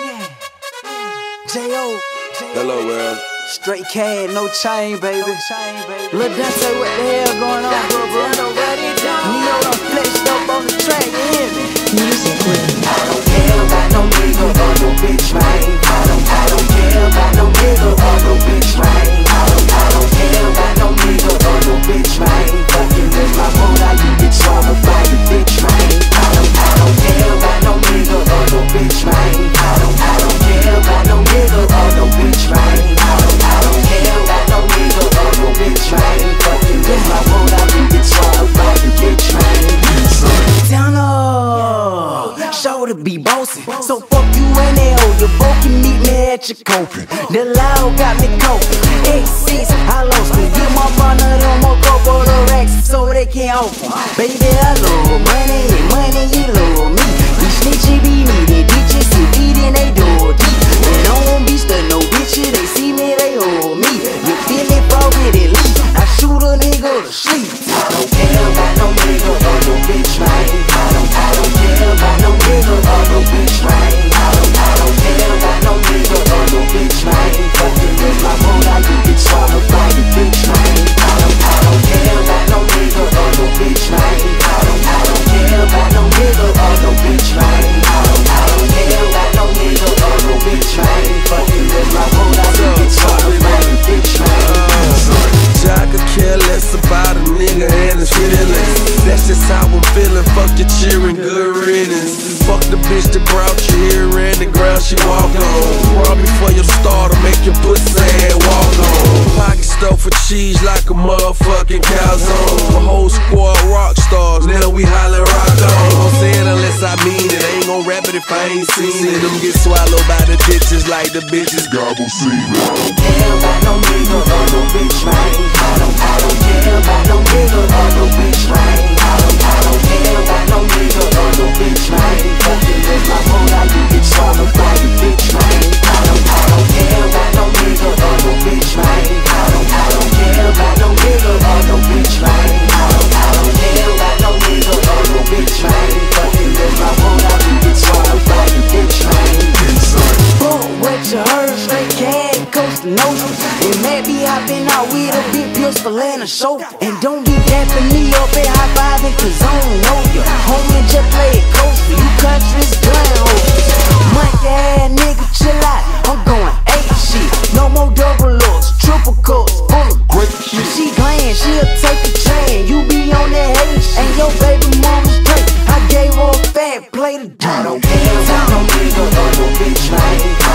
J.O. Hello, world. Straight cash, no chain, baby. No chain, baby. Lil Dunte, what the hell going on, bro, bro? Neo done flexed up on the track, you hear me? Music with Fuck you and hoe, you both can meet me at your coping. The loud got me coping. X6, I lost me. Get my partner them more couple of racks so they can't open. Baby, I love money, money, you love me. These snitches be needed, bitches see feet in they door deep. And I won't be stuck, no bitches, they see me, they hold me. You feel me, bro, get it leave. I shoot a nigga to sleep. She walk on. Rob me for your starter, make your pussy head walk on. Pocket stuff for cheese like a motherfucking calzone. My whole squad rock stars, now we holler rock on. Ain't gon' say it unless I mean it. Ain't gon' rap it if I ain't seen it. Them get swallowed by the ditches like the bitches gobble semen. care about no nigga no bitch, man. I don't, niggas nosy. They mad be hopping out with a big pistol and a and. And don't be dapping me up and high fiving, cause I don't know ya. Homie, just play it cold for you country's blind hoes. Monkey ass nigga, chill out. I'm going eight shit. No more double looks, triple cuts, full of great shit. She playing, she'll take a train. You be on that hate shit. And your baby mama's straight. I gave her a fat plate of dough. I don't care about no nigga or no bitch, man.